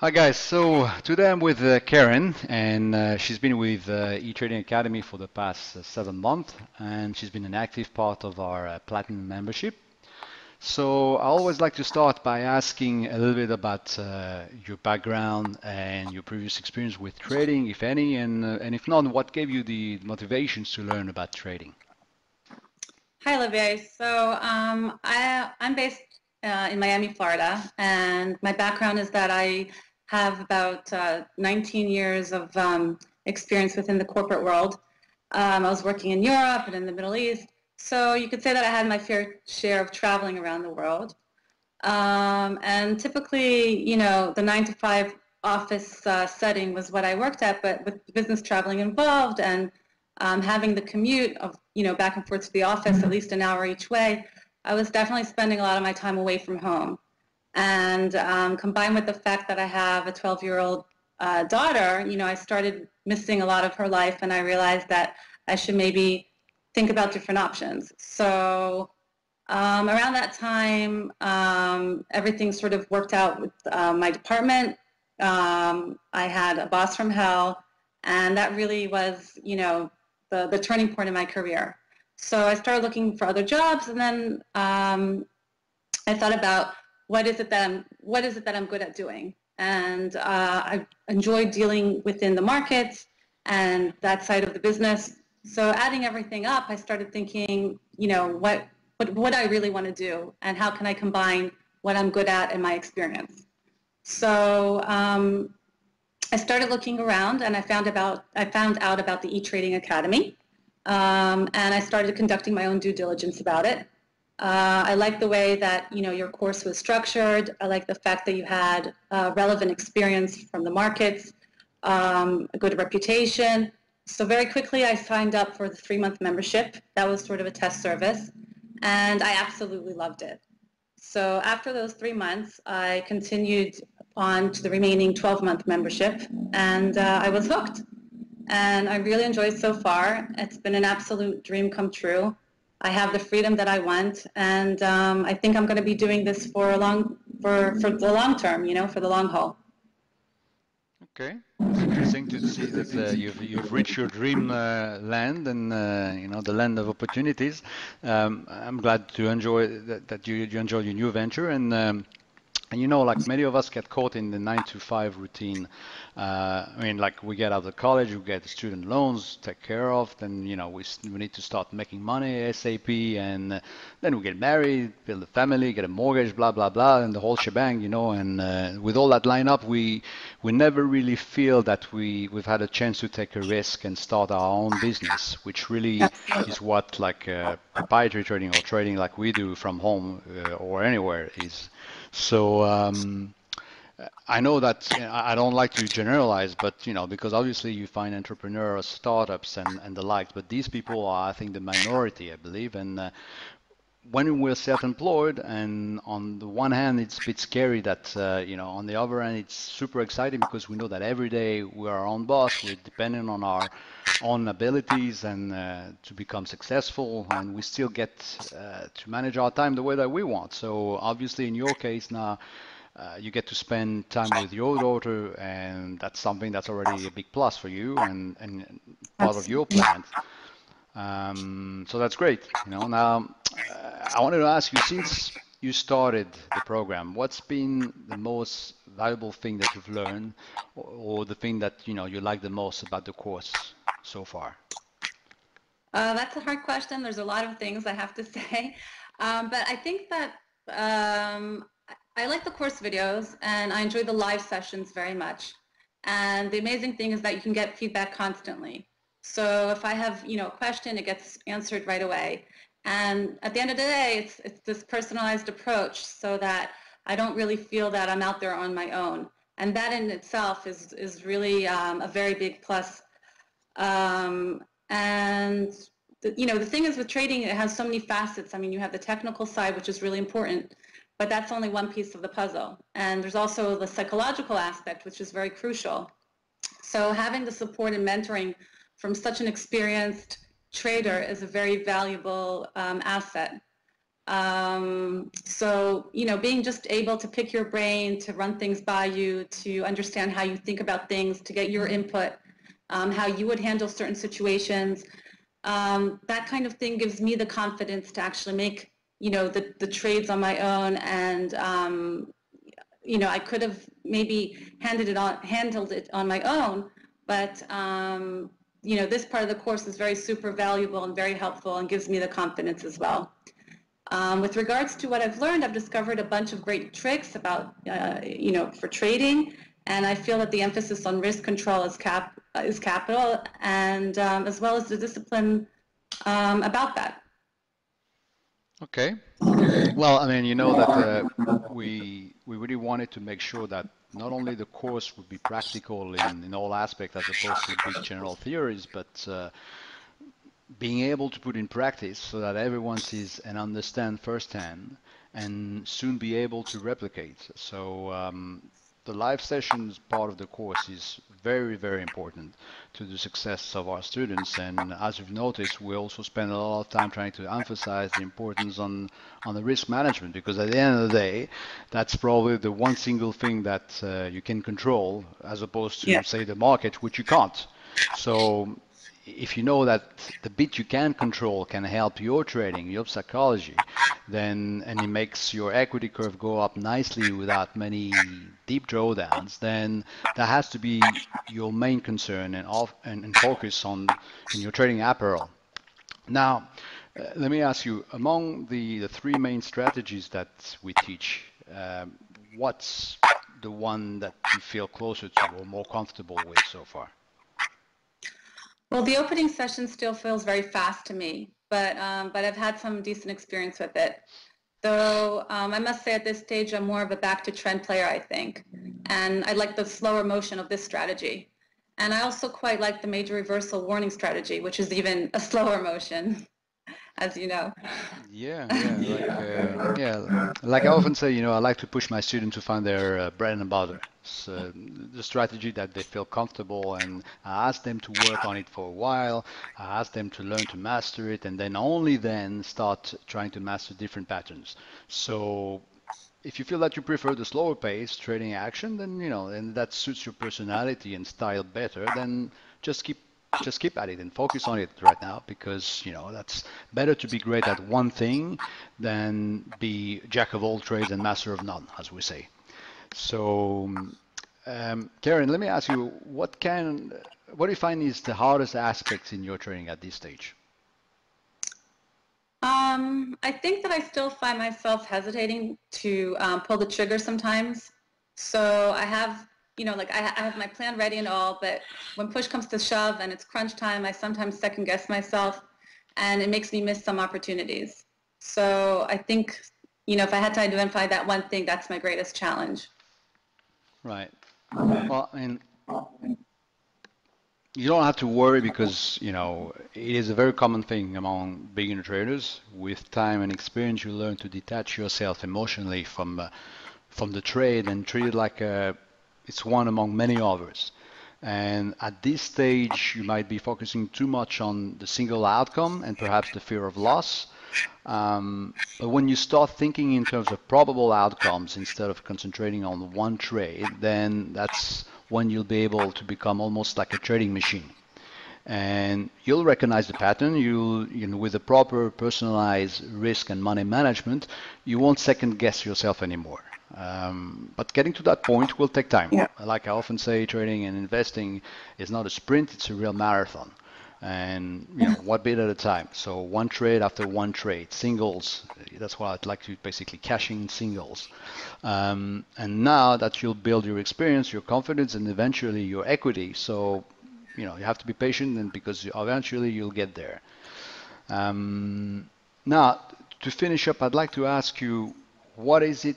Hi guys, so today I'm with uh, Keren and uh, she's been with uh, eTrading Academy for the past uh, seven months and she's been an active part of our uh, Platinum membership. So I always like to start by asking a little bit about uh, your background and your previous experience with trading, if any, and, and if not, what gave you the motivations to learn about trading? Hi, Olivier. So um, I, I'm based in Miami, Florida, and my background is that I have about uh, 19 years of um, experience within the corporate world. Um, I was working in Europe and in the Middle East, so you could say that I had my fair share of traveling around the world. Um, and typically, you know, the nine to five office uh, setting was what I worked at, but with business traveling involved and um, having the commute of, you know, back and forth to the office, at least an hour each way, I was definitely spending a lot of my time away from home. And um, combined with the fact that I have a 12-year-old uh, daughter, you know, I started missing a lot of her life, and I realized that I should maybe think about different options. So um, around that time, um, everything sort of worked out with uh, my department. Um, I had a boss from hell, and that really was, you know, the, the turning point in my career. So I started looking for other jobs, and then um, I thought about what is it that I'm what is it that I'm good at doing? And uh, I enjoy dealing within the markets and that side of the business. So adding everything up, I started thinking, you know, what what what I really want to do, and how can I combine what I'm good at and my experience. So um, I started looking around, and I found about I found out about the E-Trading Academy, um, and I started conducting my own due diligence about it. Uh, I like the way that you know your course was structured. I like the fact that you had uh, relevant experience from the markets, um, a good reputation. So very quickly, I signed up for the three-month membership. That was sort of a test service, and I absolutely loved it. So after those three months, I continued on to the remaining 12-month membership, and uh, I was hooked. And I really enjoyed so far. It's been an absolute dream come true. I have the freedom that I want, and um, I think I'm going to be doing this for a long for for the long term, you know, for the long haul. Okay, it's interesting to see that uh, you've you've reached your dream uh, land and uh, you know the land of opportunities. Um, I'm glad to enjoy that, that you you enjoy your new venture and. Um, and you know, like many of us get caught in the nine to five routine. Uh, I mean, like we get out of college, we get student loans take care of, then you know we, we need to start making money ASAP, and uh, then we get married, build a family, get a mortgage, blah blah blah, and the whole shebang, you know. And uh, with all that line up, we we never really feel that we we've had a chance to take a risk and start our own business, which really is what like uh, proprietary trading or trading like we do from home uh, or anywhere is. So um, I know that I don't like to generalize, but you know, because obviously you find entrepreneurs, startups, and, and the likes, but these people are, I think, the minority, I believe. And uh, when we're self-employed, and on the one hand, it's a bit scary that uh, you know, on the other hand, it's super exciting because we know that every day we're our own boss, we're dependent on our own abilities and uh, to become successful, and we still get uh, to manage our time the way that we want. So obviously, in your case now, uh, you get to spend time with your daughter, and that's something that's already a big plus for you and, and part of your plan. Um, so that's great. You know, now uh, I wanted to ask you since you started the program, what's been the most valuable thing that you've learned, or, or the thing that you know you like the most about the course? so far? Uh, that's a hard question. There's a lot of things I have to say. Um, but I think that um, I like the course videos and I enjoy the live sessions very much. And the amazing thing is that you can get feedback constantly. So if I have, you know, a question, it gets answered right away. And at the end of the day, it's, it's this personalized approach so that I don't really feel that I'm out there on my own. And that in itself is, is really um, a very big plus um, and the, you know, the thing is with trading, it has so many facets. I mean, you have the technical side, which is really important, but that's only one piece of the puzzle. And there's also the psychological aspect, which is very crucial. So having the support and mentoring from such an experienced trader is a very valuable um, asset. Um, so, you know, being just able to pick your brain, to run things by you, to understand how you think about things, to get your input, um, how you would handle certain situations, um, that kind of thing gives me the confidence to actually make, you know, the, the trades on my own. And, um, you know, I could have maybe handed it on, handled it on my own, but, um, you know, this part of the course is very super valuable and very helpful and gives me the confidence as well. Um, with regards to what I've learned, I've discovered a bunch of great tricks about, uh, you know, for trading, and I feel that the emphasis on risk control is cap is capital, and um, as well as the discipline um, about that. Okay. Well, I mean, you know that uh, we we really wanted to make sure that not only the course would be practical in, in all aspects as opposed to big general theories, but uh, being able to put in practice so that everyone sees and understand firsthand and soon be able to replicate. So um, the live sessions part of the course is very, very important to the success of our students. And as you've noticed, we also spend a lot of time trying to emphasize the importance on, on the risk management because at the end of the day, that's probably the one single thing that uh, you can control as opposed to, yeah. say, the market, which you can't. So if you know that the bit you can control can help your trading, your psychology, then and it makes your equity curve go up nicely without many deep drawdowns, then that has to be your main concern and, off, and, and focus on in your trading apparel. Now, uh, let me ask you, among the, the three main strategies that we teach, um, what's the one that you feel closer to or more comfortable with so far? Well, the opening session still feels very fast to me, but um, but I've had some decent experience with it. Though um, I must say at this stage I'm more of a back to trend player, I think, and I like the slower motion of this strategy. And I also quite like the major reversal warning strategy, which is even a slower motion as you know. Yeah, yeah, like, uh, yeah. Like I often say, you know, I like to push my students to find their uh, bread and butter. So the strategy that they feel comfortable, and I ask them to work on it for a while. I ask them to learn to master it, and then only then start trying to master different patterns. So if you feel that you prefer the slower pace trading action, then you know, and that suits your personality and style better, then just keep just keep at it and focus on it right now because you know that's better to be great at one thing than be jack of all trades and master of none as we say. So um, Keren let me ask you what can what do you find is the hardest aspects in your training at this stage? Um, I think that I still find myself hesitating to um, pull the trigger sometimes. So I have you know, like I, I have my plan ready and all, but when push comes to shove and it's crunch time, I sometimes second guess myself and it makes me miss some opportunities. So I think, you know, if I had to identify that one thing, that's my greatest challenge. Right. Well, I mean, you don't have to worry because, you know, it is a very common thing among beginner traders. With time and experience, you learn to detach yourself emotionally from uh, from the trade and treat it like a it's one among many others. And at this stage, you might be focusing too much on the single outcome and perhaps the fear of loss. Um, but when you start thinking in terms of probable outcomes instead of concentrating on one trade, then that's when you'll be able to become almost like a trading machine. And you'll recognize the pattern. You'll, you know, with the proper personalized risk and money management, you won't second guess yourself anymore. Um, but getting to that point will take time. Yeah. Like I often say, trading and investing is not a sprint; it's a real marathon. And you know, one bit at a time. So one trade after one trade, singles. That's what I'd like to basically cash in singles. Um, and now that you'll build your experience, your confidence, and eventually your equity. So you know, you have to be patient, and because eventually you'll get there. Um, now, to finish up, I'd like to ask you what is it,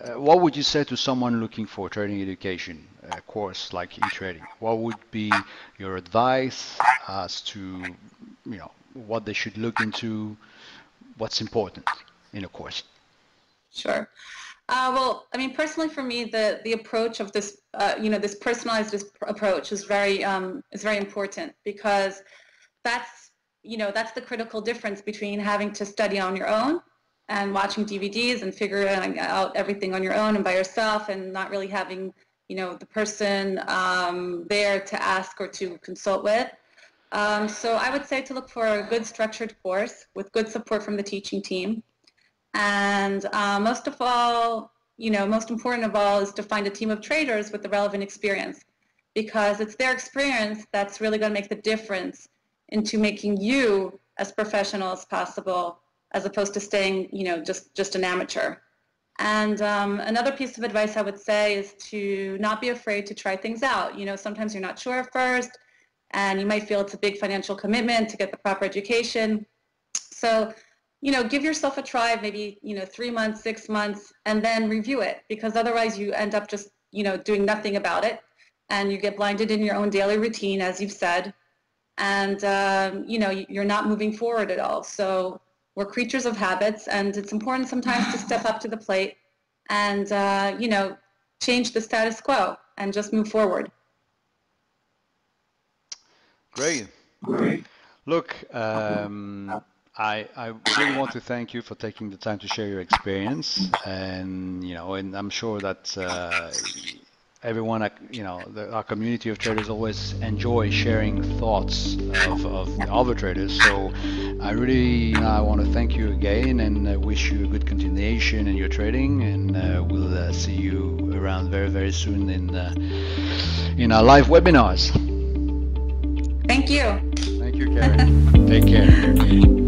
uh, what would you say to someone looking for trading education uh, course like e-trading? What would be your advice as to, you know, what they should look into, what's important in a course? Sure. Uh, well, I mean, personally for me, the, the approach of this, uh, you know, this personalized approach is very, um, is very important because that's, you know, that's the critical difference between having to study on your own and watching DVDs and figuring out everything on your own and by yourself and not really having, you know, the person um, there to ask or to consult with. Um, so I would say to look for a good structured course with good support from the teaching team. And uh, most of all, you know, most important of all is to find a team of traders with the relevant experience because it's their experience that's really going to make the difference into making you as professional as possible as opposed to staying, you know, just, just an amateur. And um, another piece of advice I would say is to not be afraid to try things out. You know, sometimes you're not sure at first, and you might feel it's a big financial commitment to get the proper education. So, you know, give yourself a try, maybe, you know, three months, six months, and then review it, because otherwise you end up just, you know, doing nothing about it, and you get blinded in your own daily routine, as you've said, and, um, you know, you're not moving forward at all. So we're creatures of habits, and it's important sometimes to step up to the plate and, uh, you know, change the status quo and just move forward. Great. Great. Look, um, I, I really want to thank you for taking the time to share your experience, and you know, and I'm sure that uh, everyone, you know, the, our community of traders always enjoy sharing thoughts of, of other traders. So I really uh, want to thank you again and uh, wish you a good continuation in your trading. And uh, we'll uh, see you around very, very soon in uh, in our live webinars. Thank you. Thank you, Keren. Take care.